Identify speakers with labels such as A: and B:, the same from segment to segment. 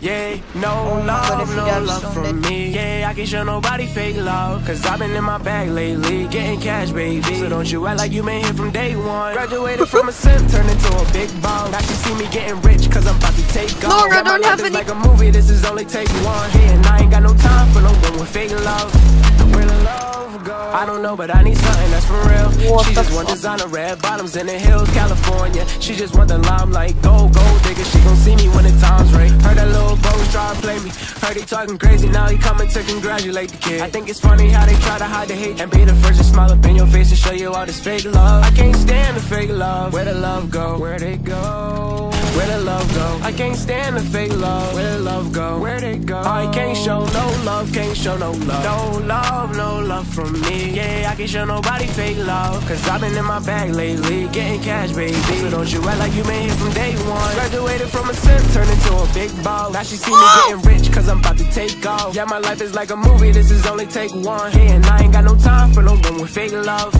A: Yeah, no
B: Oh
A: love, no love from me. Yeah, I can show nobody fake love. Cause I've been in my bag lately, getting cash, baby. So don't you act like you been here from day one. Graduated from a simp, turned into a big boss. Now she see me getting rich, cause I'm about to take off.
B: Laura, don't have any-
A: like a movie, this is only take one. Yeah, and I ain't got no time for no one with fake love. Where the love go? I don't know, but I need something that's for real.
B: What
A: she just want designer red bottoms in the hills, California. She just want the limelight, gold, gold digger. She try play me. Heard he talking crazy, now he coming to congratulate the kid. I think it's funny how they try to hide the hate and be the first to smile up in your face and show you all this fake love. I can't stand the fake love. Where the love go? Where they go? Where the love go? I can't stand the fake love. Where the love go? Where they go? I can't show love, can't show no love. No love, no love from me. Yeah, I can't show nobody fake love. Cause I've been in my bag lately, getting cash, baby. So don't you act like you been here from day one. Graduated from a simp, turned into a big boss. Now she see me getting rich, cause I'm about to take off. Yeah, my life is like a movie, this is only take one. Yeah, and I ain't got no time for no one with fake love.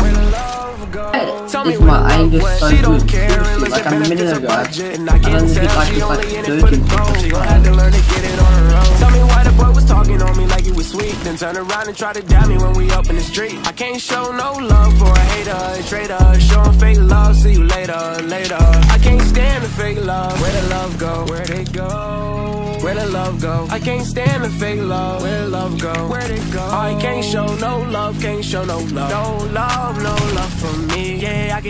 A: Where love go? Tell me
C: It's
A: where
C: my
A: the
C: aim
A: love
C: just so
A: She don't care unless
C: like
A: it
C: a minute ago, I-
A: budget. And I
C: I
A: can
C: don't think
A: tell
C: I
A: she only
C: like,
A: in it
C: do
A: for the
C: it.
A: She gon' have to learn to get it Then turn around and try to doubt me when we up in the street. I can't show no love for a hater, a traitor. Showing fake love, see you later, later. I can't stand the fake love. Where the love go? Where they go? Where the love go? I can't stand the fake love. Where the love go? Where they go? I can't show no love, can't show no love. No love, no love from me. Yeah, I can